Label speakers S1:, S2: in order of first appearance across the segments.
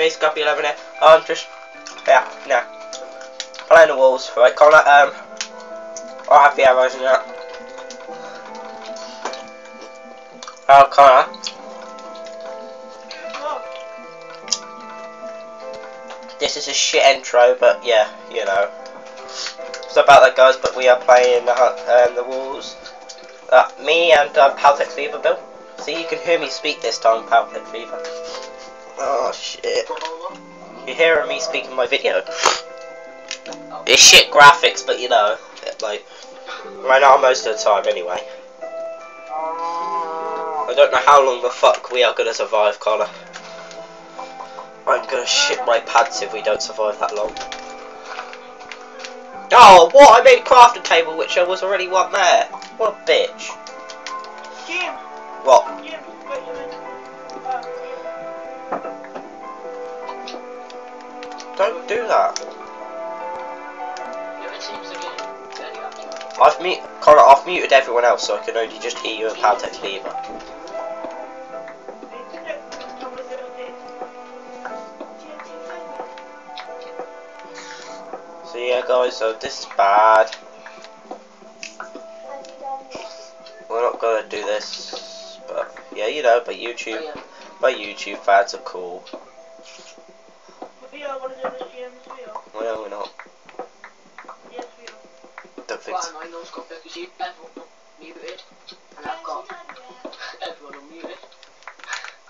S1: What is up, guys? It's me, Scuppy11 here. I'm just, yeah, yeah, playing the walls. Right, Connor, um, I'll have the arrows in that. Oh, Connor. This is a shit intro, but yeah, you know. So about that, guys, but we are playing the, um, the walls. Uh, me and um, Paltec Fever Bill. See, you can hear me speak this time, Paltec Fever. Oh shit. You're hearing me speaking my video. It's shit graphics, but you know, it, like, right now most of the time anyway. I don't know how long the fuck we are gonna survive, Connor. I'm gonna shit my pants if we don't survive that long. Oh, what? I made a crafting table, which I was already one there. What a bitch.
S2: Jim,
S1: What?
S2: Jim,
S1: Don't do that.
S3: Yeah, it seems to be very accurate.
S1: I've mute, Connor, I've muted everyone else so I can only just hear you and Paltex Fever. So yeah, guys, so this is bad. We're not gonna do this, but yeah, you know, but
S3: Oh,
S1: YouTube,
S3: yeah.
S1: my YouTube fans are cool.
S2: we are gonna do this, Jim, we are.
S1: No, we're not.
S2: Yes, we are.
S1: Don't think
S3: Quite
S1: so.
S3: annoying those couple because you everyone muted and I've got everyone unmuted.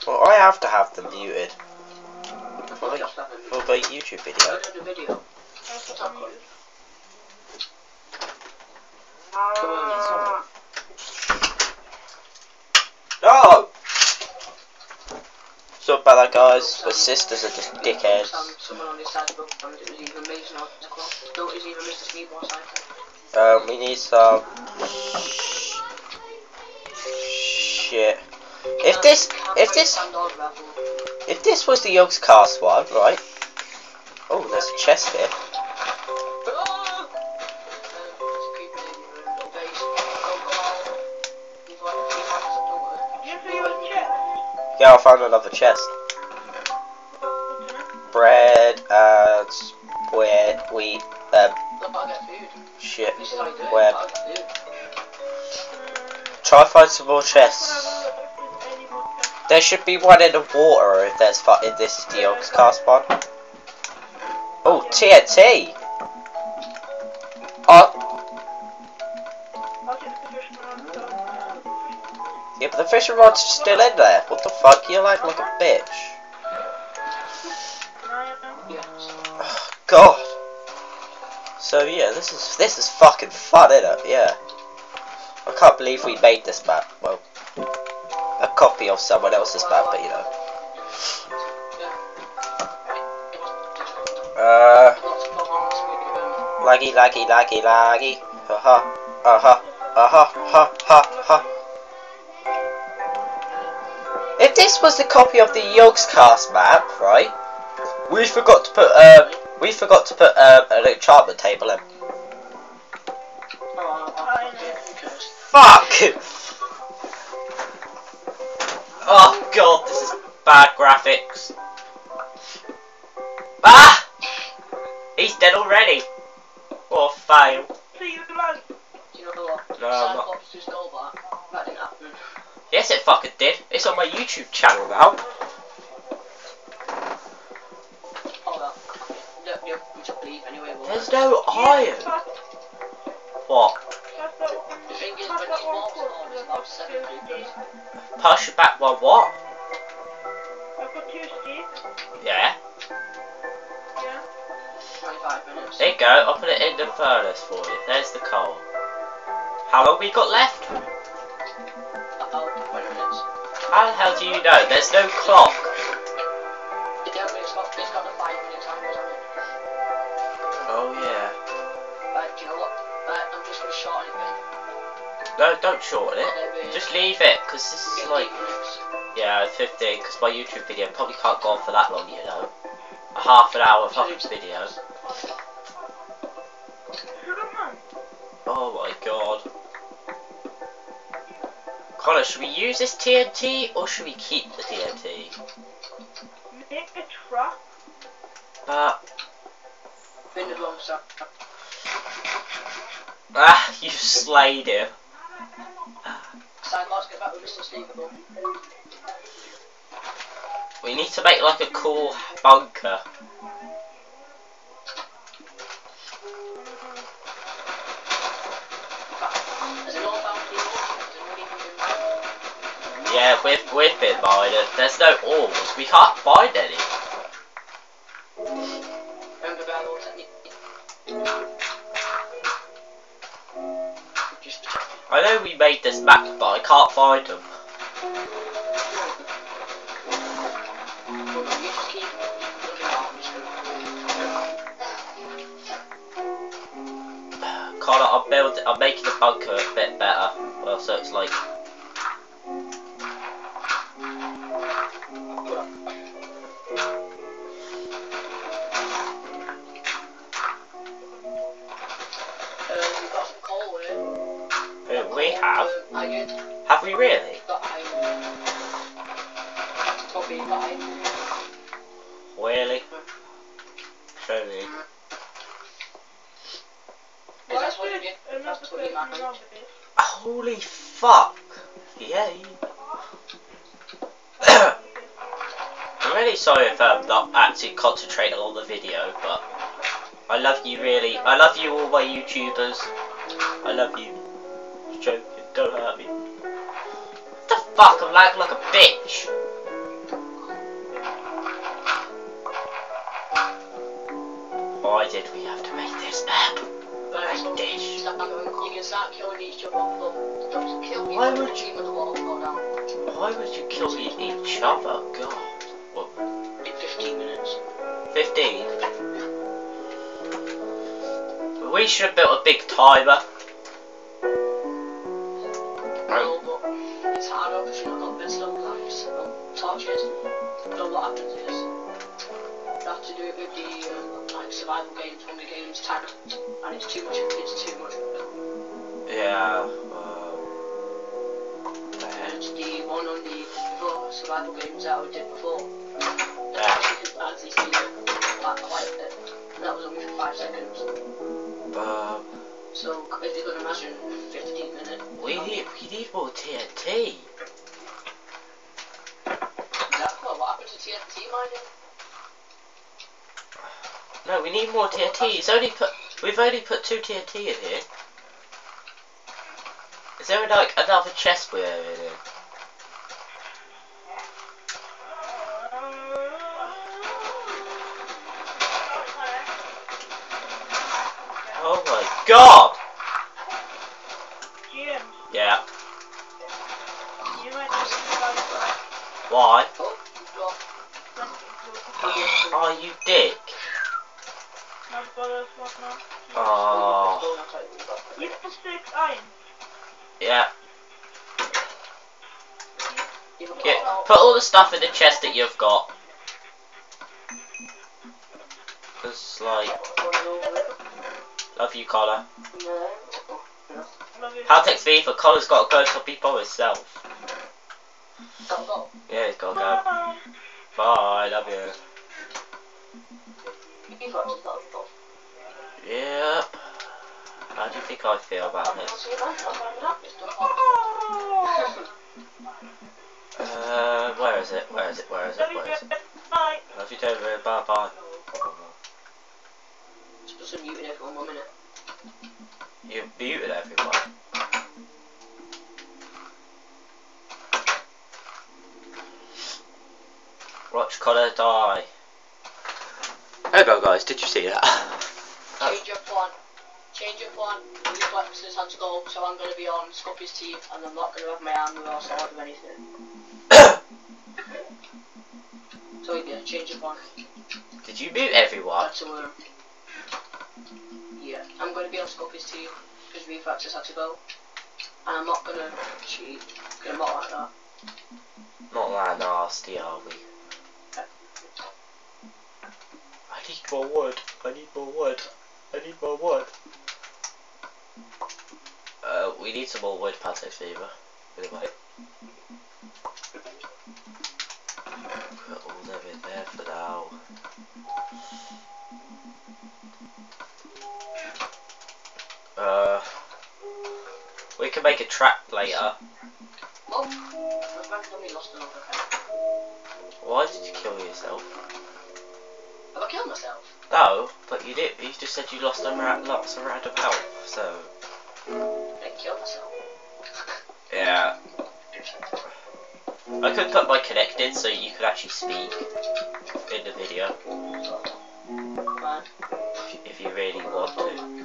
S1: Well, I have to have them muted for
S3: thought
S1: my, for my YouTube video.
S3: I did a video.
S2: That's what I'm muted.
S3: Ah.
S1: No! So about that, guys. The sisters are just dickheads.
S3: Um,
S1: we need some shit. If this, if this, if this was the Yogscast one, right? Oh, there's a chest here. Yeah, I found another chest.
S2: In?
S1: Bread and wheat, wheat, um, shit. Web. Try to find some more chests. There should be one in the water if there's if this is the Yogscast one. Oh, TNT. Oh, yeah, but the fishing rod's still in there. What the fuck? You're like like a bitch. God. So yeah, this is this is fucking fun, isn't it? Yeah. I can't believe we made this map. Well, a copy of someone else's map, but you know. Uh, laggy, laggy, laggy, laggy. Uh huh. Uh huh. Uh huh. Ha ha ha. If this was the copy of the Yogscast map, right? We forgot to put um, we forgot to put um, an enchantment table in. Fuck! Oh god, this is bad graphics. Ah! He's dead already. A fail.
S2: See you like
S3: Do you know what?
S1: No, I'm not.
S3: Cyclops just stole that. That didn't happen.
S1: Yes, it fucking did. It's on my YouTube channel now.
S3: Just leave anyway. We'll
S1: There's no iron. What?
S3: The thing is, when it's more small, it's about seven creepers.
S1: Pass you back one what?
S2: I've got two sticks.
S1: Yeah.
S2: Yeah.
S3: 25 minutes.
S1: There you go. I'll put it in the furnace for you. There's the coal. How long we got left?
S3: About 20 minutes.
S1: How the hell do you know? There's no clock. No, don't shorten it. Just leave it, because this is like... Yeah, 15, because my YouTube video probably can't go on for that long, you know. A half an hour fucking video. Oh my god. Connor, should we use this TNT or should we keep the TNT?
S2: You Pick a trap.
S1: But
S3: Been the wrong side.
S1: ah, you slayed him. Need to make like a cool bunker. Yeah, we've we've been mined. There's no ores. We can't find any. I know we made this map, but I can't find them. Connor, I'm making the bunker a bit better. Well, so it's like
S3: we've got some coal here.
S1: we have.
S3: Iron.
S1: Have we really?
S3: Got iron. Probably got iron.
S1: Really? Show me.
S3: Because
S2: Let's
S3: that's what
S2: do
S3: you get.
S2: another
S3: That's what you
S2: thing
S3: manage.
S2: around with this.
S1: Holy fuck! Yay! I'm really sorry if I'm not actually concentrating on the video, but I love you really. I love you all my YouTubers. I love you. Just joking, don't hurt me. What the fuck? I'm lagging like a bitch. Why did we have to make this map?
S3: But
S1: Like
S3: so
S1: this.
S3: start going, you can each other. Look, don't kill me.
S1: Why would you-
S3: team of the wall go down.
S1: Why would you kill each other? God. What,
S3: In 15 minutes.
S1: 15? We should have built a big timer.
S3: No, it's harder because you've got redstone lamps or torches. So what happens is you have to do it with the like survival games, Hunger Games tag, and it's too much. It's too much.
S1: Yeah. Uh,
S3: the one on the survival games that we did before.
S1: Yeah.
S3: Bit. That was only for five seconds.
S1: um,
S3: So if you could imagine 15 minutes.
S1: we need we need more TNT.
S3: Exactly. What happened to TNT mining?
S1: No, we need more TNT. It's only put we've only put two TNT in here. Is there like another chest we're in? Oh my god! Yeah. Why?
S3: Oh,
S1: you dick.
S2: Now got us what now?
S1: Oh.
S2: You have six iron.
S1: Yeah.
S3: you
S1: Yeah.
S3: out-
S1: Put all the stuff in the chest that you've got. Cause like, love you, Collar.
S3: No.
S2: Love you.
S1: Haltex V for Collar's got to go to people himself.
S3: Go, go.
S1: Yeah, he's got to go.
S2: Bye.
S1: Bye, love you.
S3: You've got to go. go.
S1: Yep. How do you think I feel about this?
S3: See, man, I'm running up, it's done.
S1: Uh, where is it? Where is it? Where is it?
S2: Love you,
S1: Where is it?
S2: James. Bye.
S1: Love you, David. Bye bye.
S3: Just put some muting everyone one minute.
S1: You muted everyone. Watch Connor die. There you go, guys. Did you see that?
S3: Change your plan. Change your plan. Reflexes had to go, so I'm going to be on Scuppy's team, and I'm not going to have my armor or sword or anything. So yeah, change your plan.
S1: Did you mute everyone?
S3: Back to um, yeah, I'm going to be on Scuppy's team because Reflexes had to go, and I'm not going to cheat. Because I'm not like that.
S1: Not that nasty, are we? I need more wood. I need more wood. I need more wood. Uh, we need some more wood, Patek Fever. Anyway. Put all leave it there for now. Uh, we can make a trap later.
S3: Well, I've randomly lost another account.
S1: Why did you kill yourself?
S3: Have I killed myself?
S1: No, but you did. You just said you lost a ra- lots of random health. So
S3: I didn't kill myself.
S1: yeah, I could put my connected so you could actually speak in the video if you really want to.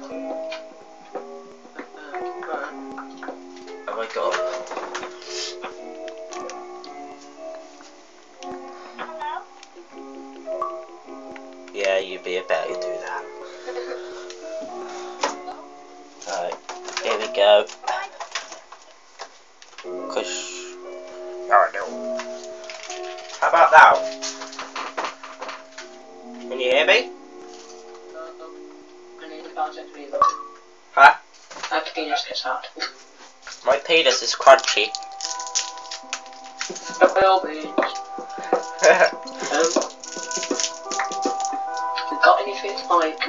S1: Better do that. Alright, here we go. Cause oh no. How about now? Can you hear me?
S3: Uh, I need to bounce it to me though.
S1: Huh?
S3: My penis gets hard.
S1: My penis is crunchy.
S3: like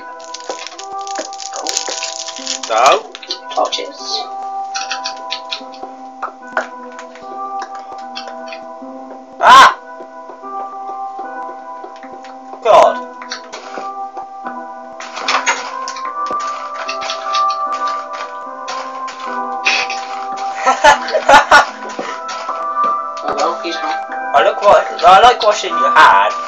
S1: no?
S3: torches?
S1: Ah! God.
S3: Oh well, he's.
S1: I look what I like washing your hand.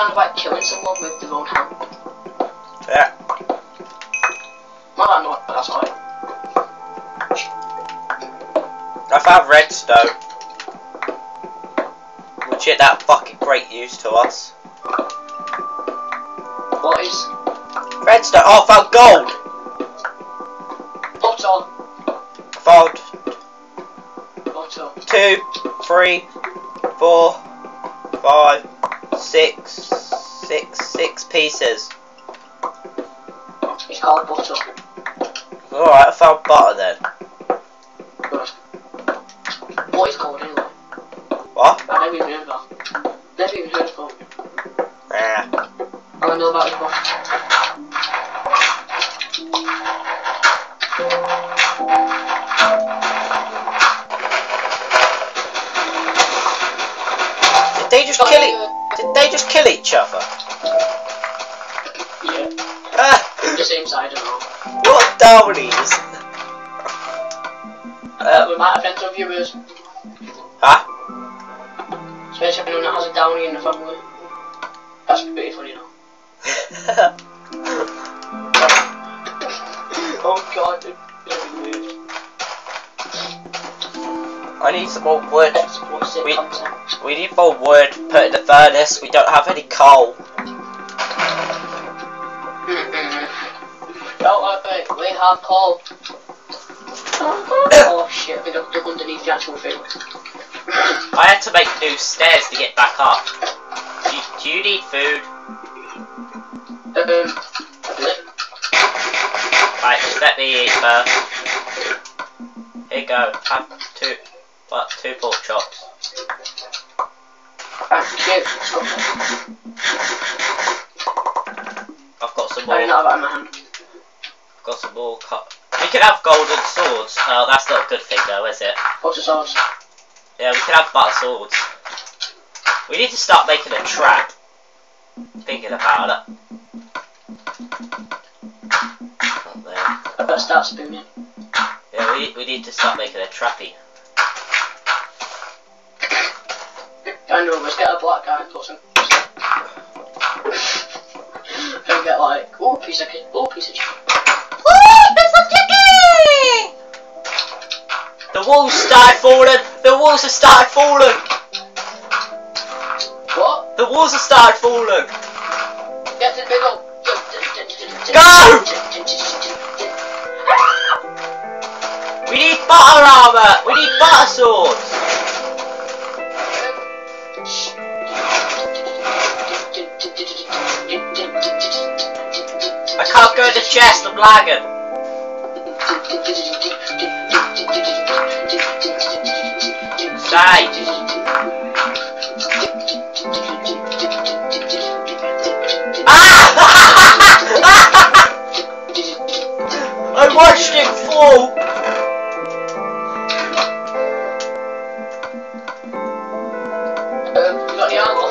S3: Kind of like killing someone with their own hand.
S1: Yeah.
S3: Well, I'm not, but that's alright.
S1: I found redstone. Which is that fucking great use to us.
S3: What is
S1: Redstone. Oh, I found gold.
S3: butter?
S1: Found
S3: Butter.
S1: two, three, four, five, six, six, six pieces.
S3: It's called butter.
S1: Alright, I found butter then.
S3: What is called anyway?
S1: What?
S3: I never even heard that. Never even heard of it.
S1: Nah.
S3: I know about it butter.
S1: Did they just kill it? They just kill each other?
S3: Yeah.
S1: Ah,
S3: The same side, I don't
S1: what downies?
S3: Uh, we might offend some viewers,
S1: huh?
S3: especially anyone that has a downy in the family. That's pretty funny now. oh god, dude. Very weird.
S1: I need some more wood.
S3: Explicit
S1: We-
S3: content.
S1: We need more wood. Put in the furnace. We don't have any coal.
S3: Oh, uh, we have coal. oh shit, we dug underneath the actual thing.
S1: I had to make new stairs to get back up. Do you, do you need food?
S3: Um.
S1: Right, just let me eat first. Here you go. Have two, what, two pork chops. I've got some
S3: I
S1: more.
S3: didn't have that in my hand.
S1: I've got some more. Cut. We can have golden swords. Oh, that's not a good thing though, is it?
S3: What's the sauce?
S1: Yeah, we can have butter swords. We need to start making a trap. Thinking about it. Not.
S3: I better start spooning.
S1: Yeah, we, we need to start making a trappy.
S3: I Range Rovers, get a black guy and put some. and get like, oh, piece of kid, oh, oh, piece of chicken.
S1: The walls started falling. The walls have started falling.
S3: What?
S1: The walls have started falling.
S3: Get to the middle.
S1: Go! We need butter armor. We need butter swords. Can't go in the chest. I'm lagging. Ah! I watched it fall.
S3: Um, you got the armor?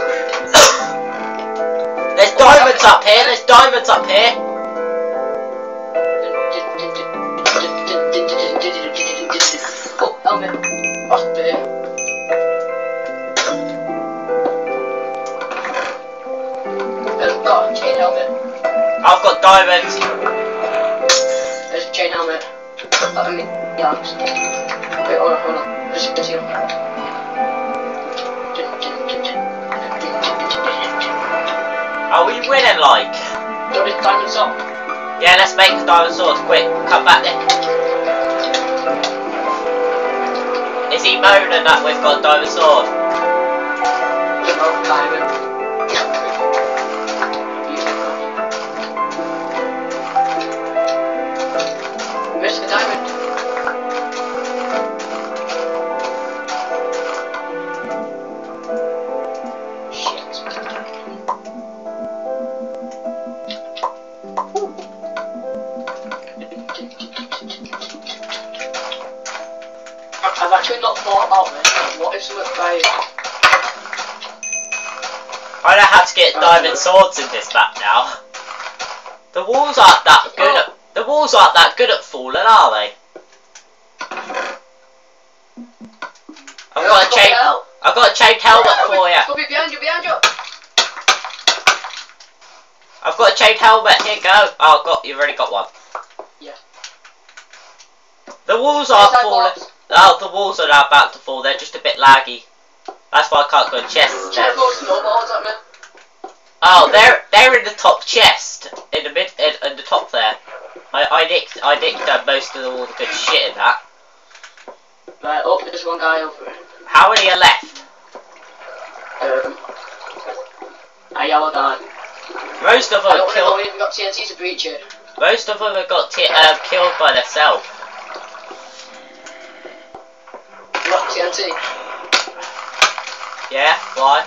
S1: There's diamonds up here. There's diamonds up here.
S3: Got
S1: diamonds.
S3: There's a chain helmet. Uh, I mean, yeah. Wait, hold on, hold on. Just just here.
S1: Are we winning like?
S3: Got his diamond sock.
S1: Yeah, let's make the diamond swords quick. Come back there. Is he moaning that we've got a diamond sword?
S3: Oh, diamond.
S1: Swords in this map now. The walls aren't that good at the walls aren't that good at falling, are they? I've got a chain I've got a chained helmet for you.
S3: Behind you, behind you.
S1: I've got a chained helmet, here go. Oh I've got you've already got one.
S3: Yeah.
S1: The walls aren't falling. Oh the walls are now about to fall, they're just a bit laggy. That's why I can't go chests.
S3: Check those snowballs at me.
S1: Oh, they're they're in the top chest, in the mid, in, in the top there. I I nicked I nicked uh, most of all the good shit in that.
S3: Right, oh, there's one guy over.
S1: How many are left?
S3: Um, a yellow guy.
S1: Most of them are killed.
S3: we've got TNT to breach it.
S1: Most of them have got t- uh, killed by themselves.
S3: Got TNT.
S1: Yeah, why?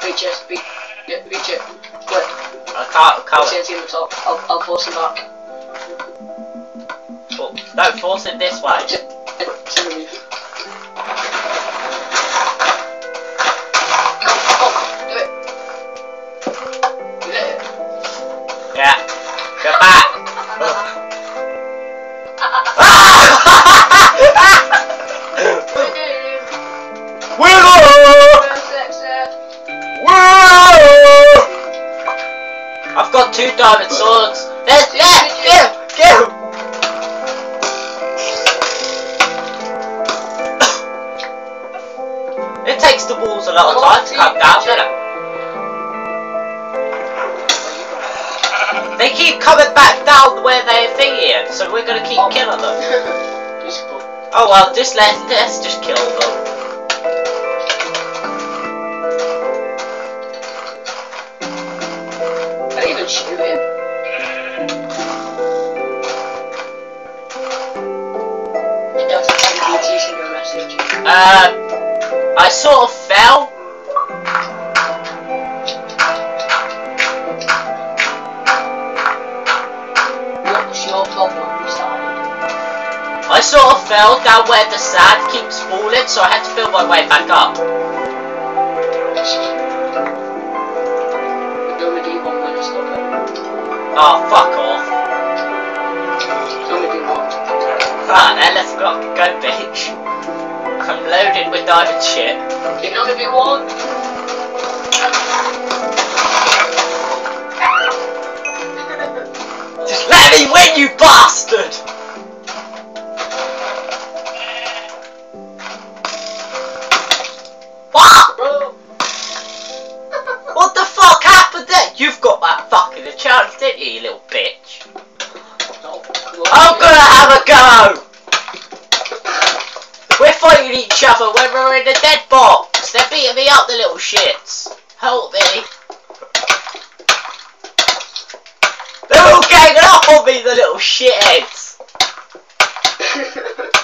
S3: Breach it, breach it, breach it. Quick.
S1: I can't. Can't
S3: TNT on the top. I'll, I'll force him back.
S1: oh, don't force it this way.
S3: T-
S1: let's just kill them.
S3: I even shoot him. Message.
S1: Uh, I sort of fell down where the sand keeps falling, so I had to feel my way back up. Oh, fuck off. Ah, then let's go, bitch. I'm loaded with diamond shit.
S3: You know if you want.
S1: Just let me win, you bastard! What?
S3: Bro.
S1: What the fuck happened there? You've got that fucking chance, didn't you, you little bitch?
S3: No.
S1: I'm gonna have a go! We're fighting each other when we're in the dead box! They're beating me up, the little shits! Help me! They're all ganging up on me, the little shitheads!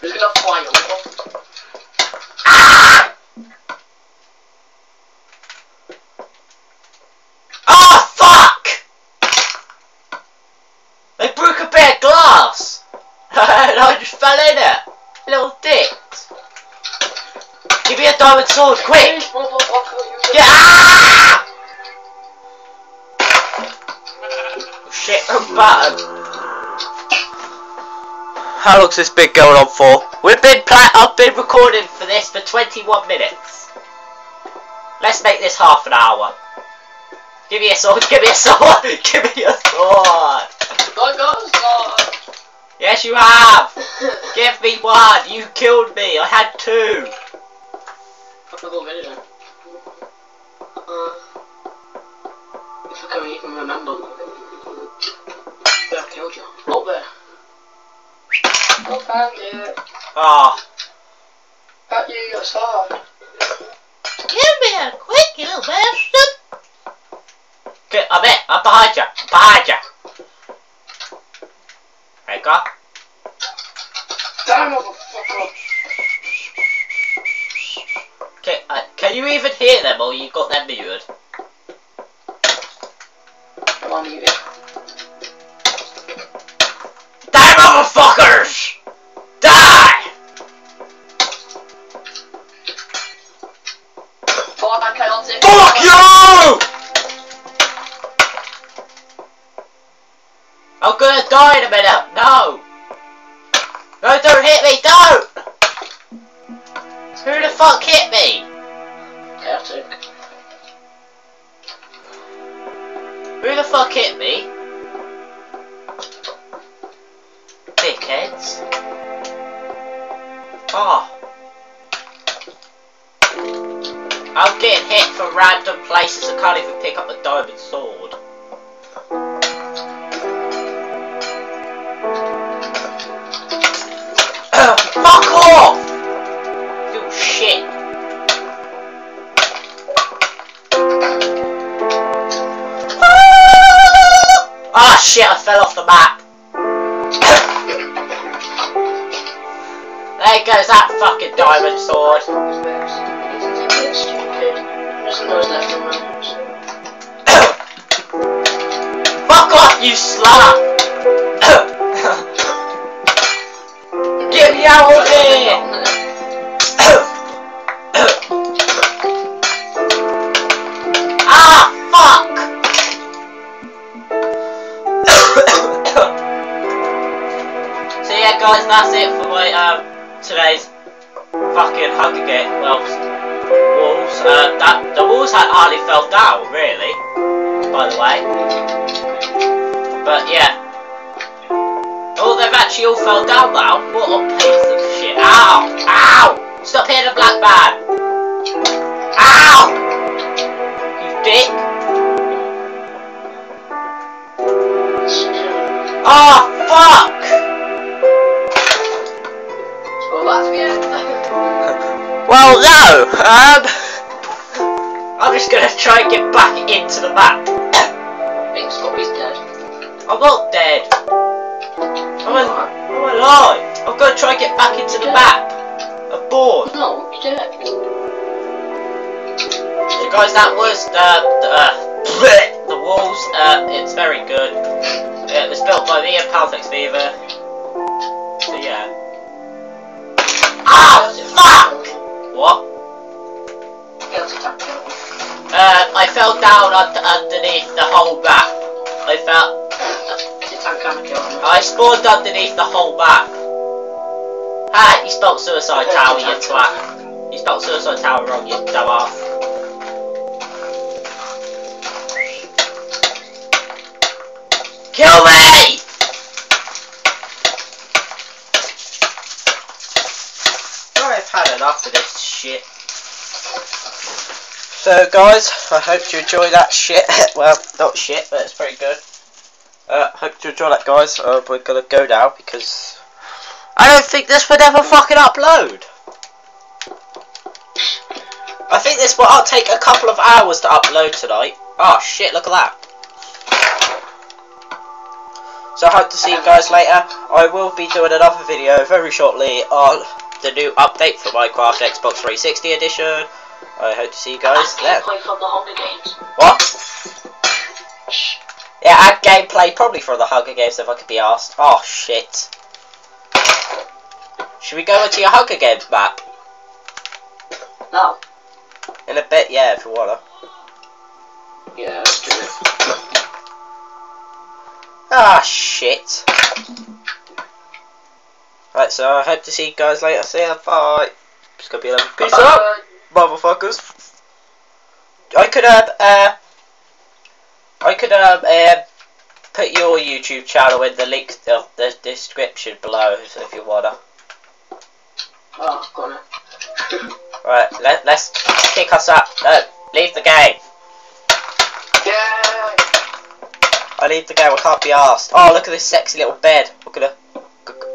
S3: I'm just gonna fly over.
S1: Ah! Oh fuck! They broke a bit of glass! and Fell in it! Little dicks! Give me a diamond sword, quick! Yeah! Shit, wrong button. How long's this been going on for? We've been I've been recording for this for 21 minutes. Let's make this half an hour. Give me a sword, give me a sword, give me a sword.
S3: I got a sword.
S1: Yes, you have. Give me one. You killed me. I had two.
S3: I'm gonna go get it then. Uh, if I can even remember. Where I killed you. Up there. Oh, found you.
S1: Ah.
S3: Got you your sword.
S1: Give me a quick, you little bastard. Okay, I'm in. I'm behind you. I'm behind you.
S3: Damn motherfucker.
S1: Okay, uh, can you even hear them or you got them muted?
S3: I'm on muted.
S1: Die, motherfuckers! Die! Fuck you! I'm gonna die in a minute. No. No, don't hit me. Don't. Who the fuck hit me? Who the fuck hit me? Dickheads. Oh. I'm getting hit from random places. I can't even pick up a diamond sword. Off! You shit. Ah shit, I fell off the map. there goes that fucking diamond sword.
S3: It's Bex. It's a bit stupid. Just knows left and right.
S1: Fuck off, you slut! Ah, fuck! so yeah, guys, that's it for my um today's fucking Hunger Game. Well, walls. Uh, that the walls had hardly fell down, really. By the way. But yeah. Actually all fell down now. What a piece of shit. Ow! Ow! Stop hitting the black man! Ow! You dick! Oh, fuck!
S3: Well, that's the end.
S1: Well, no! Um... I'm just gonna try and get back into the map.
S3: I think Scotty's dead.
S1: I'm not dead. I'm alive. I'm gonna try and get back into the map. I'm bored.
S3: No, he's dead.
S1: So guys, that was the the, uh, the walls. Uh, it's very good. It was built by me and Palfix Beaver. So yeah. Ah, fuck! What? Uh, I fell down under, underneath the whole map. I fell. I spawned underneath the whole map. Ah, you spelled suicide tower, you twat. You spelled suicide tower wrong, you dumbass. Kill me! I've had enough of this shit. So guys, I hope you enjoy that shit. well, not shit, but it's pretty good. Uh, hope you enjoy that guys. Uh, we're gonna go now because I don't think this would ever fucking upload. I think this will take a couple of hours to upload tonight. Oh shit, look at that. So I hope to see you guys later. I will be doing another video very shortly on the new update for Minecraft Xbox 360 edition. I hope to see you guys
S3: And
S1: then.
S3: gameplay from the Hunger Games.
S1: What? Yeah, and gameplay probably for the Hunger Games if I could be asked. Oh shit. Should we go into your Hunger Games map?
S3: No.
S1: In a bit, yeah, if you wanna.
S3: Yeah, let's do it.
S1: Ah, shit. Right, so I hope to see you guys later. See ya, bye. It's gonna be 11. Peace out, motherfuckers. I could, um, uh, I could, um, uh, put your YouTube channel in the link of the description below if, you wanna.
S3: Oh, gonna.
S1: Right, let, let's kick us up. No, leave the game.
S3: Yeah.
S1: I leave the game, I can't be asked. Oh, look at this sexy little bed. Look at the.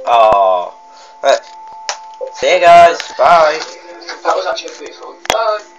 S1: Oh. Right. See you guys. Bye.
S3: That was actually pretty fun. Bye.